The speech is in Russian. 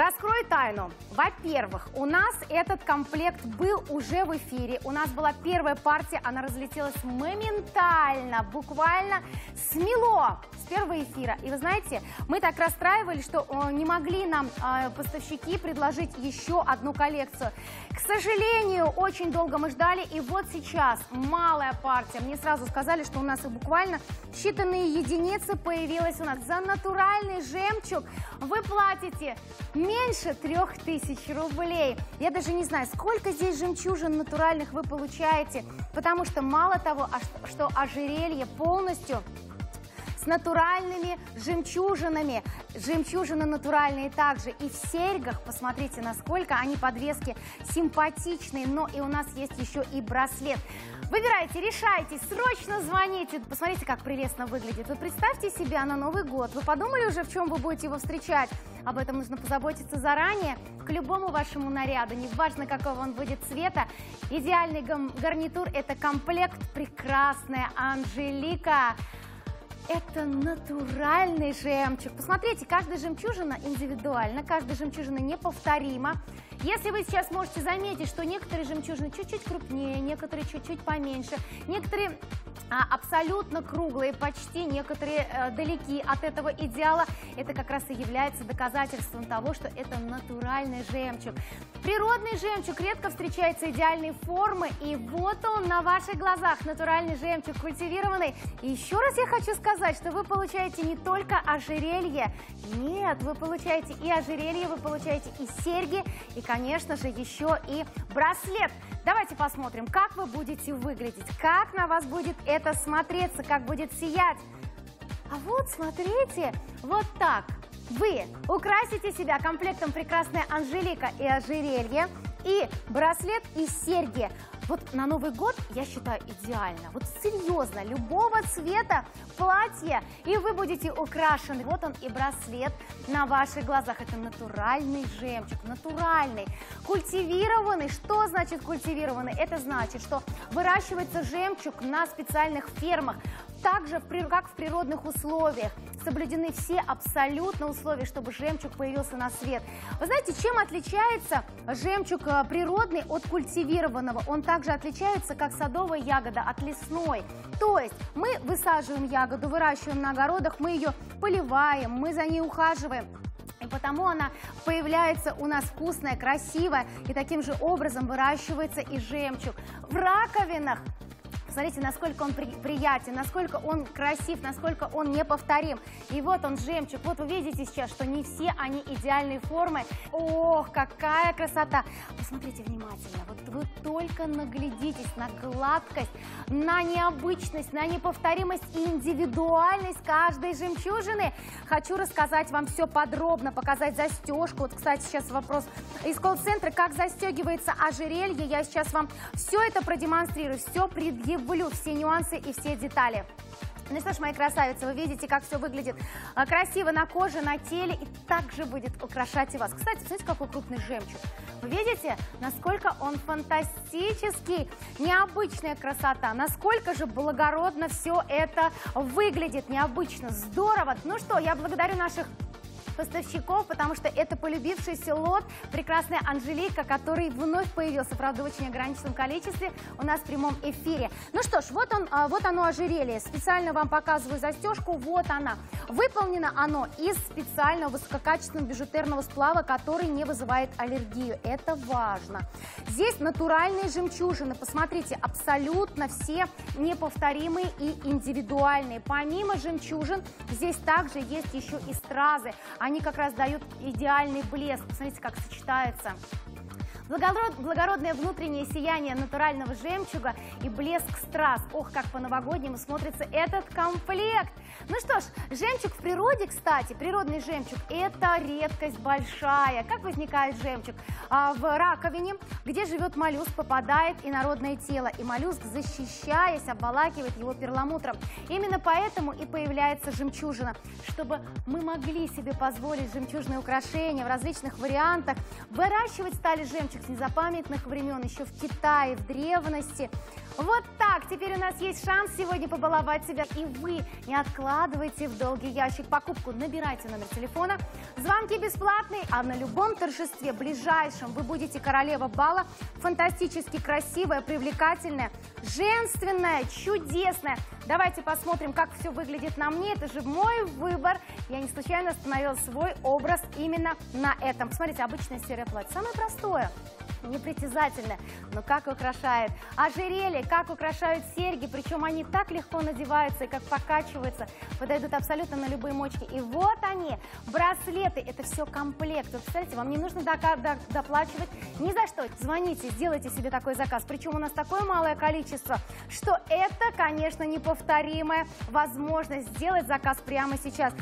Раскрою тайну. Во-первых, у нас этот комплект был уже в эфире. У нас была первая партия, она разлетелась моментально, буквально смело с первого эфира. И вы знаете, мы так расстраивались, что э, не могли нам э, поставщики предложить еще одну коллекцию. К сожалению, очень долго мы ждали, и вот сейчас малая партия. Мне сразу сказали, что у нас и буквально считанные единицы появилась у нас. За натуральный жемчуг вы платите меньше трех тысяч рублей. Я даже не знаю, сколько здесь жемчужин натуральных вы получаете, потому что мало того, а что ожерелье полностью с натуральными жемчужинами. Жемчужины натуральные также. И в серьгах, посмотрите, насколько они подвески симпатичные. Но и у нас есть еще и браслет. Выбирайте, решайте, срочно звоните. Посмотрите, как прелестно выглядит. Вы представьте себе на Новый год. Вы подумали уже, в чем вы будете его встречать? Об этом нужно позаботиться заранее. К любому вашему наряду, неважно какого он будет цвета, идеальный гарнитур – это комплект «Прекрасная Анжелика». Это натуральный жемчуг. Посмотрите, каждая жемчужина индивидуальна, каждая жемчужина неповторима. Если вы сейчас можете заметить, что некоторые жемчужины чуть-чуть крупнее, некоторые чуть-чуть поменьше, некоторые а, абсолютно круглые, почти некоторые э, далеки от этого идеала, это как раз и является доказательством того, что это натуральный жемчуг. Природный жемчуг редко встречается идеальной формы, и вот он на ваших глазах, натуральный жемчуг, культивированный. И еще раз я хочу сказать, что вы получаете не только ожерелье, нет, вы получаете и ожерелье, вы получаете и серьги, и, конечно же, еще и браслет. Давайте посмотрим, как вы будете выглядеть, как на вас будет это смотреться, как будет сиять. А вот, смотрите, вот так вы украсите себя комплектом «Прекрасная Анжелика» и ожерелье, и браслет, и серьги. Вот на Новый год, я считаю, идеально. Вот серьезно, любого цвета платье, и вы будете украшены. Вот он и браслет на ваших глазах. Это натуральный жемчуг, натуральный, культивированный. Что значит культивированный? Это значит, что выращивается жемчуг на специальных фермах, также, как в природных условиях, соблюдены все абсолютно условия, чтобы жемчуг появился на свет. Вы знаете, чем отличается жемчуг э, природный от культивированного? Он также отличается, как садовая ягода от лесной. То есть мы высаживаем ягоду, выращиваем на огородах, мы ее поливаем, мы за ней ухаживаем. И потому она появляется у нас вкусная, красивая, и таким же образом выращивается и жемчуг. В раковинах Посмотрите, насколько он при, приятен, насколько он красив, насколько он неповторим. И вот он, жемчуг. Вот вы видите сейчас, что не все они идеальной формы. Ох, какая красота! Посмотрите внимательно. Вот вы только наглядитесь на гладкость, на необычность, на неповторимость и индивидуальность каждой жемчужины. Хочу рассказать вам все подробно, показать застежку. Вот, кстати, сейчас вопрос из колл-центра, как застегивается ожерелье. Я сейчас вам все это продемонстрирую, все предъявлю люблю все нюансы и все детали. Ну что ж, мои красавицы, вы видите, как все выглядит а, красиво на коже, на теле и также будет украшать и вас. Кстати, посмотрите, какой крупный жемчуг. Вы видите, насколько он фантастический, необычная красота, насколько же благородно все это выглядит, необычно, здорово. Ну что, я благодарю наших поставщиков, потому что это полюбившийся лот «Прекрасная Анжелика», который вновь появился, правда, в очень ограниченном количестве у нас в прямом эфире. Ну что ж, вот, он, а, вот оно ожерелье. Специально вам показываю застежку. Вот она. Выполнено оно из специального высококачественного бижутерного сплава, который не вызывает аллергию. Это важно. Здесь натуральные жемчужины. Посмотрите, абсолютно все неповторимые и индивидуальные. Помимо жемчужин, здесь также есть еще и стразы. Они как раз дают идеальный блеск. Посмотрите, как сочетается. Благород, благородное внутреннее сияние натурального жемчуга и блеск страз. Ох, как по-новогоднему смотрится этот комплект. Ну что ж, жемчуг в природе, кстати, природный жемчуг, это редкость большая. Как возникает жемчуг? А, в раковине, где живет моллюск, попадает инородное тело. И моллюск, защищаясь, обволакивает его перламутром. Именно поэтому и появляется жемчужина. Чтобы мы могли себе позволить жемчужные украшения в различных вариантах, выращивать стали жемчуг с незапамятных времен, еще в Китае, в древности. Вот так, теперь у нас есть шанс сегодня побаловать себя, и вы не откладывайте откладывайте в долгий ящик покупку, набирайте номер телефона, звонки бесплатные, а на любом торжестве ближайшем вы будете королева бала, фантастически красивая, привлекательная, женственная, чудесная. Давайте посмотрим, как все выглядит на мне. Это же мой выбор. Я не случайно остановила свой образ именно на этом. Посмотрите, обычное серое платье. Самое простое непритязательное, но как украшает. Ожерелье, как украшают серьги, причем они так легко надеваются и как покачиваются, подойдут абсолютно на любые мочки. И вот они, браслеты, это все комплект. Вы представляете, вам не нужно доплачивать ни за что. Звоните, сделайте себе такой заказ. Причем у нас такое малое количество, что это, конечно, неповторимая возможность сделать заказ прямо сейчас.